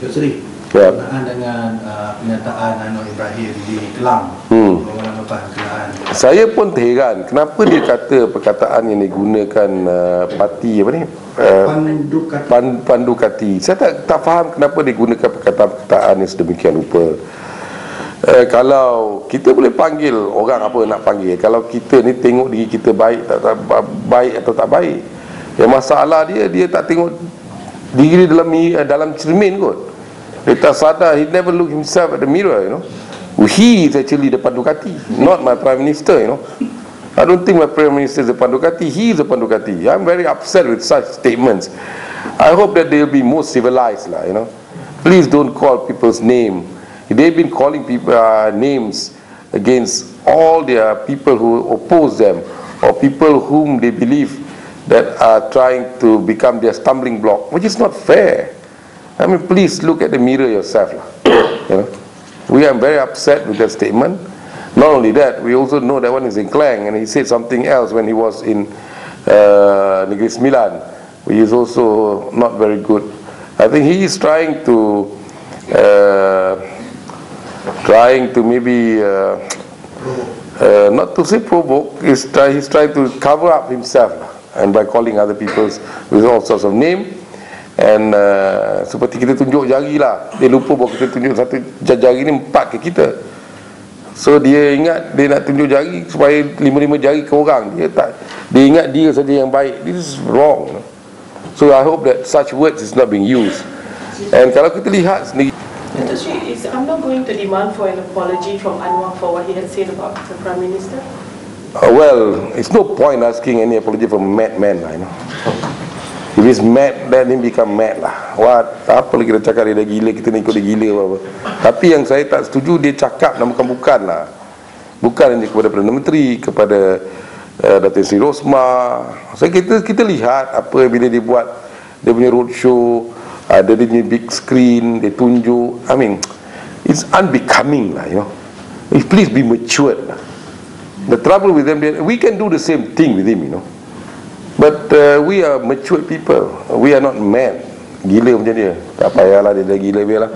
Dr. Seri, Ya. berkenaan dengan uh, penyataan Anwar Ibrahim di Kelang, Hmm. Saya pun terheran kenapa dia kata perkataan yang digunakan uh, parti apa ni? Uh, Pandu kata pan, pandukati. Saya tak tak faham kenapa dia gunakan perkataan-perkataan yang sedemikian rupa. Uh, kalau kita boleh panggil orang apa nak panggil kalau kita ni tengok diri kita baik tak, tak baik atau tak baik yang masalah dia dia tak tengok diri dalam dalam cermin kot. Dia tak sadar he never look himself at the mirror you know. He is actually the pandukati not my prime minister you know. I don't think my prime minister is a pandukati he is a pandukati I'm very upset with such statements. I hope that they'll be more civilized lah you know. Please don't call people's name. They've been calling people uh, names against all their people who oppose them or people whom they believe that are trying to become their stumbling block which is not fair. I mean please look at the mirror yourself you know. We are very upset with that statement. Not only that we also know that one is in Klang and he said something else when he was in uh, Negeri Sembilan which is also not very good. I think he is trying to uh, trying to maybe uh, uh, not to say provoke he's, try, he's trying to cover up himself. And by calling other people's with all sorts of name. And uh, seperti kita tunjuk jari lah. Dia lupa bahawa kita tunjuk satu jari ni empat ke kita. So dia ingat dia nak tunjuk jari supaya lima-lima jari ke orang. Dia tak dia ingat dia saja yang baik. This is wrong. So I hope that such words is not being used. And kalau kita lihat sendiri is AMNO going to demand for an apology from Anwar for what he had said about the Prime Minister? Uh, well, it's no point asking any apology from madman lah, you know. If he's mad, then he become mad lah. What? Apa lagi kita cakap dia dah gila, kita ni ikut dia gila apa, apa. Tapi yang saya tak setuju, dia cakap dan bukan-bukan lah. Bukan hanya kepada Perdana Menteri, kepada uh, Datin Sri Rosma. So, kita, kita lihat apa bila dia buat, dia punya roadshow, ada dia punya big screen, dia tunjuk. I mean, it's unbecoming lah, you know. Please be matured lah. The trouble with them, we can do the same thing with him, you know. But uh, we are mature people. We are not mad. Gila macam dia. Tak payahlah dia dah gila biarlah.